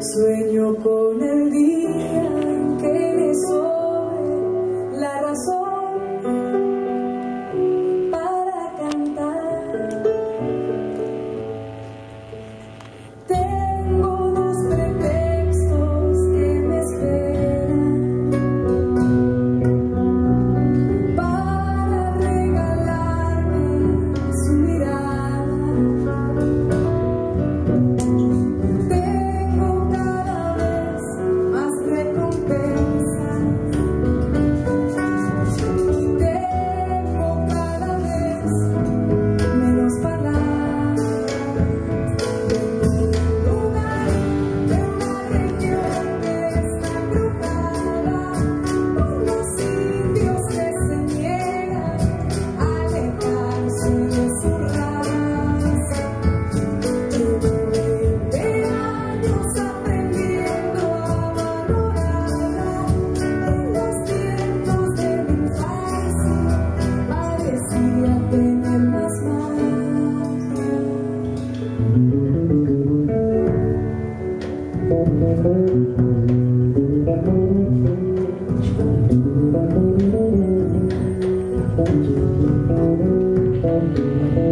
Sueño con el día en que le soy la razón. Thank you.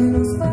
Thank you.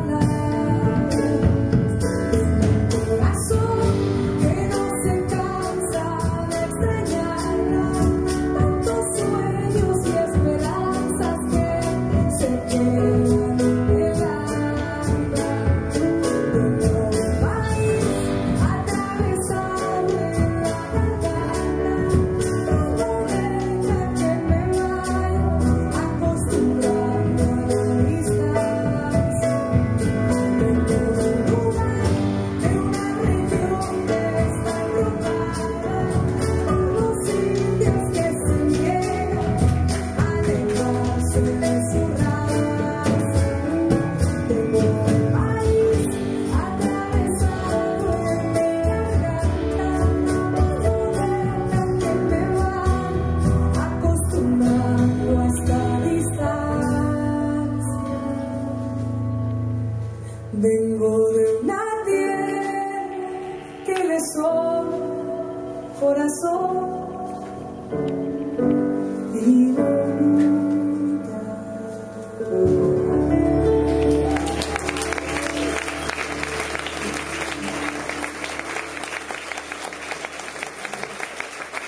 regresó, corazón.